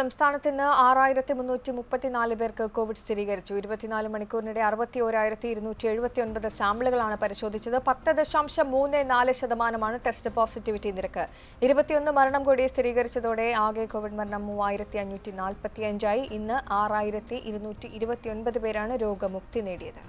സംസ്ഥാനത്ത് ഇന്ന് ആറായിരത്തി മുന്നൂറ്റി മുപ്പത്തിനാല് പേർക്ക് കോവിഡ് സ്ഥിരീകരിച്ചു. ഇരുപത്തിനാല് മണിക്കൂറിനിടെ അറുപത്തി ഓരായിരത്തി ഇരുന്നൂറ്റി എഴുപത്തി ഒൻപത് സാമ്പിളുകളാണ് പരിശോധിച്ചത്. പത്ത് ദശാംശം മൂന്ന് നാല് ശതമാനമാണ് ടെസ്റ്റ് പോസിറ്റിവിറ്റി നിരക്ക്. ഇരുപത്തിയൊന്ന് മരണം കൂടി സ്ഥിരീകരിച്ചതോടെ ആകെ കോവിഡ് മരണം മൂവായിരത്തി അഞ്ഞൂറ്റി നാൽപ്പത്തി അഞ്ചായി ഇന്ന് ആറായിരത്തി ഇരുന്നൂറ്റി ഇരുപത്തിയൊൻപത് പേരാണ് രോഗമുക്തി നേടിയത്.